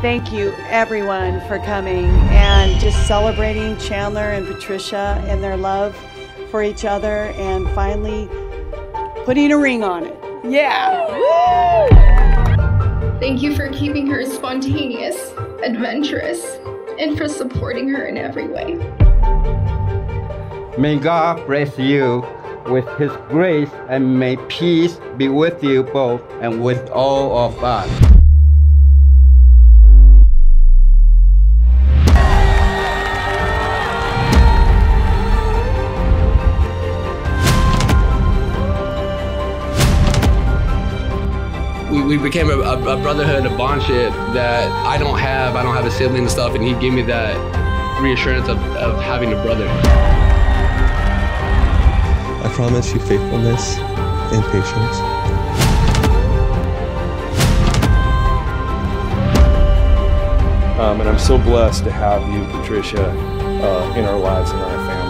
Thank you, everyone, for coming and just celebrating Chandler and Patricia and their love for each other and finally putting a ring on it. Yeah! Woo! Thank you for keeping her spontaneous, adventurous, and for supporting her in every way. May God bless you with His grace and may peace be with you both and with all of us. We, we became a, a, a brotherhood, a bondship that I don't have. I don't have a sibling and stuff, and he gave me that reassurance of, of having a brother. I promise you faithfulness and patience. Um, and I'm so blessed to have you, Patricia, uh, in our lives and our family.